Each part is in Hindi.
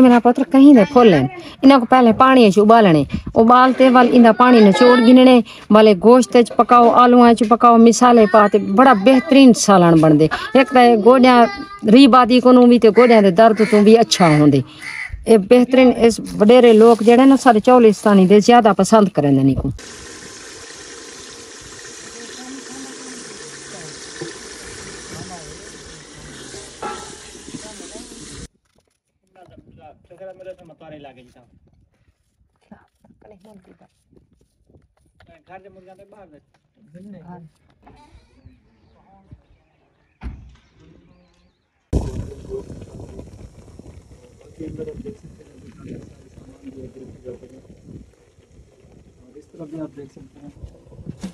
मेरा पुत्र कहीं दे फुल हैं को पहले पानी च उबालने उबालते वाल इंदा पानी नचोड़ गिनने वाले गोश्त च पकाओ आलू च पकाओ मिसाले पाते बड़ा बेहतरीन सालन बन दे एक तो गोड्या रीबादी को भी तो गोड्या के दर्द तो भी अच्छा होंगे ये बेहतरीन इस वडेरे लोग जड़े ना सारे चौलिस्तानी दे ज़्यादा पसंद करेंगे को शांति का घर में मुर्गा तो बाहर में घर के अंदर आप देख सकते हैं सारे सामान जो है और इस तरफ़ भी आप देख सकते हैं।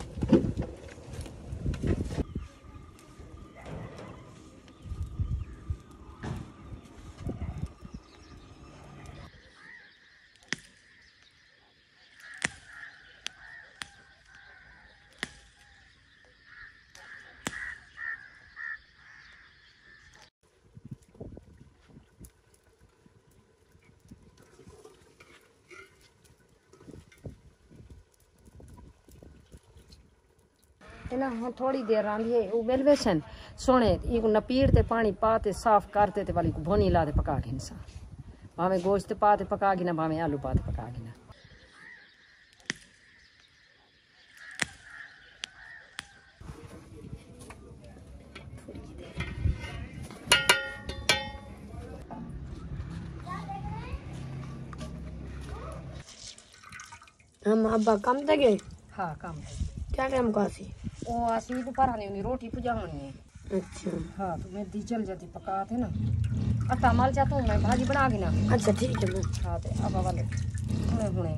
है ना हम थोड़ी देर रांधी है वो उबेल सन सोने एक नपीर ते पानी पाते साफ़ करते ते वाली भोनी लाते पका के सा भावे गोश्त पाते पका गिना भावे आलू पाते पका गिना हम अब्बा काम तक गए? हाँ काम। क्या टाइम कासी असी दोपहर नहीं होनी रोटी पुजानी है अच्छा हाँ तो मैं दी चल जाती पका ना आटा माल जाता हूँ मैं भाजी बना के ना अच्छा ठीक है हाँ तो अब वाले हुने हुने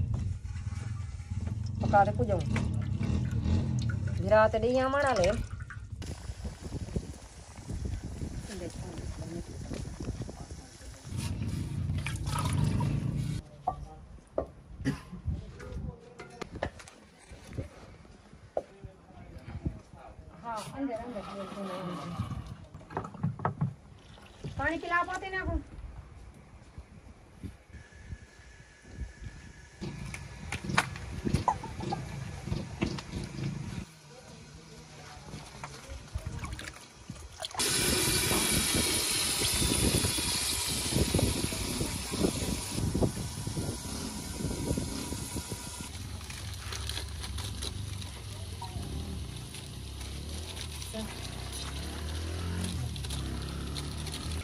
पका दे पुजाऊँ गिरा डी आवाना ले हाँ अंदर अंदर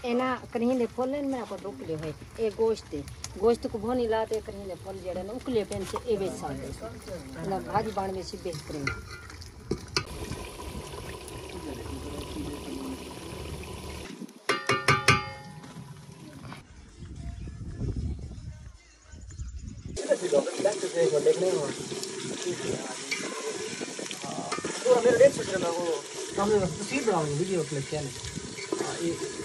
એના કરીને ફૂલ ને મેં આપણે ઉકલ્યો હોય એ ગોશ્ત ગોશ્ત કો ભોની લાતે કરીને ફૂલ જેડે ને ઉકલ્યો પેન છે એ વેચાણ દે એટલે ભાજી બાણવે છે બેહતરીન पूरा मेरा डेढ़ सौ रुपये में वो हमने तस्वीर बनाऊंगी वीडियो क्लिप क्या नहीं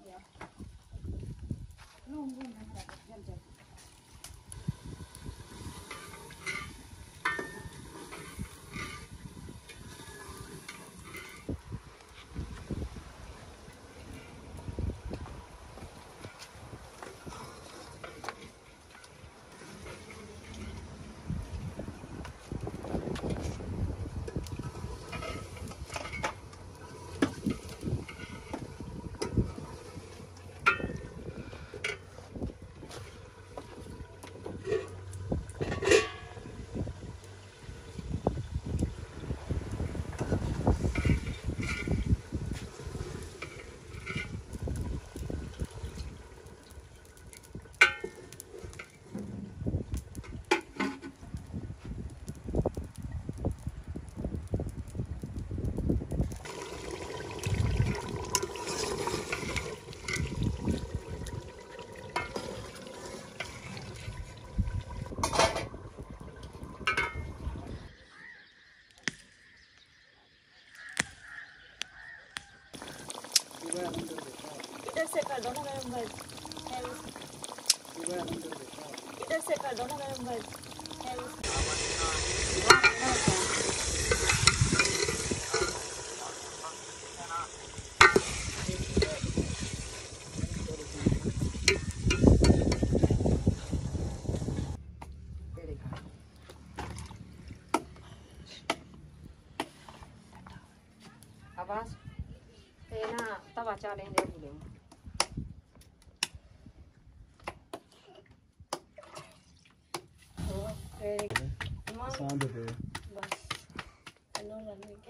दो ना गरम बस इधर से कर दो ना गरम बस आवाज़ ते ना तवा चाले दे बोले सांद पे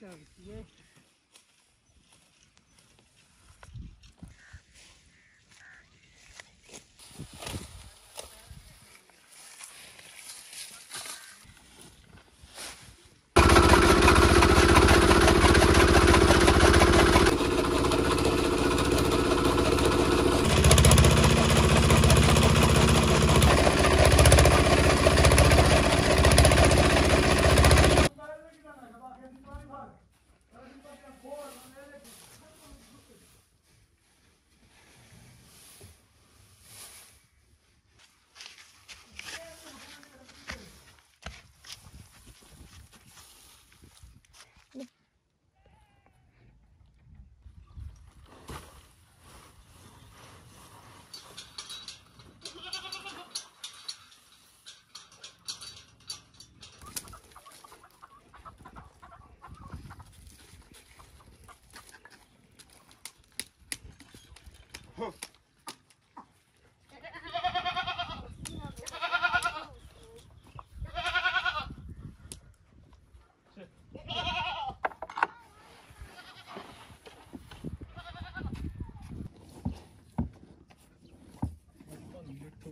मेरी बेटा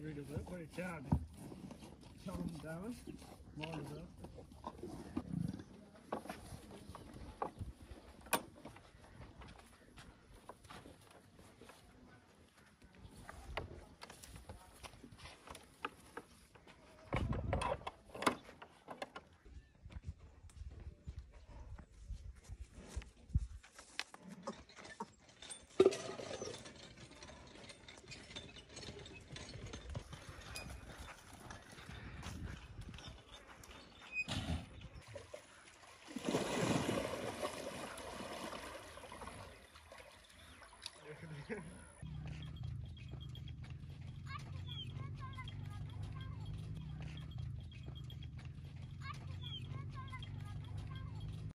ये तो वीडियो पर कोई चार चार दावत मॉल